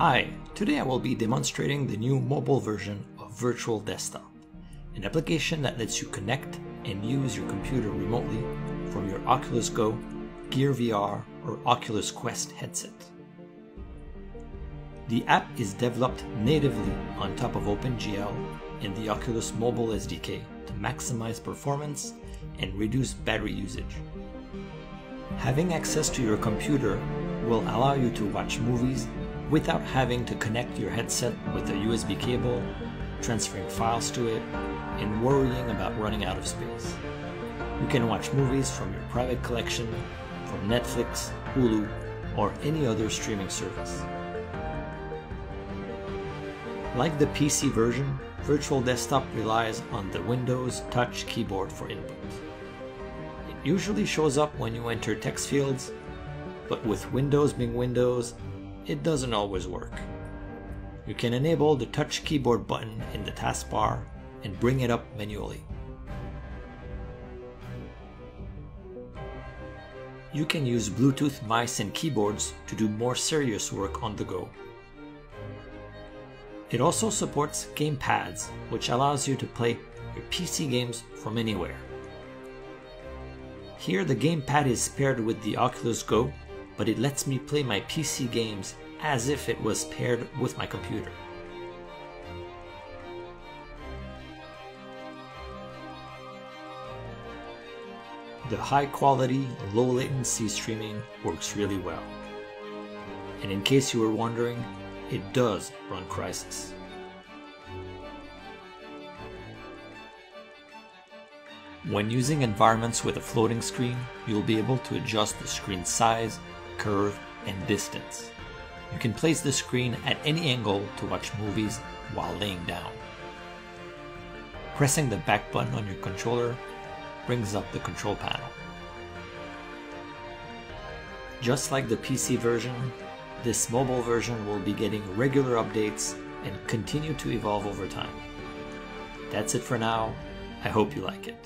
Hi, today I will be demonstrating the new mobile version of Virtual Desktop, an application that lets you connect and use your computer remotely from your Oculus Go, Gear VR, or Oculus Quest headset. The app is developed natively on top of OpenGL and the Oculus Mobile SDK to maximize performance and reduce battery usage. Having access to your computer will allow you to watch movies without having to connect your headset with a USB cable, transferring files to it, and worrying about running out of space. You can watch movies from your private collection, from Netflix, Hulu, or any other streaming service. Like the PC version, Virtual Desktop relies on the Windows Touch keyboard for input. It usually shows up when you enter text fields, but with Windows being Windows, it doesn't always work. You can enable the touch keyboard button in the taskbar and bring it up manually. You can use Bluetooth mice and keyboards to do more serious work on the go. It also supports gamepads, which allows you to play your PC games from anywhere. Here the gamepad is paired with the Oculus Go but it lets me play my PC games as if it was paired with my computer. The high quality, low latency streaming works really well. And in case you were wondering, it does run Crysis. When using environments with a floating screen, you'll be able to adjust the screen size, curve, and distance. You can place the screen at any angle to watch movies while laying down. Pressing the back button on your controller brings up the control panel. Just like the PC version, this mobile version will be getting regular updates and continue to evolve over time. That's it for now. I hope you like it.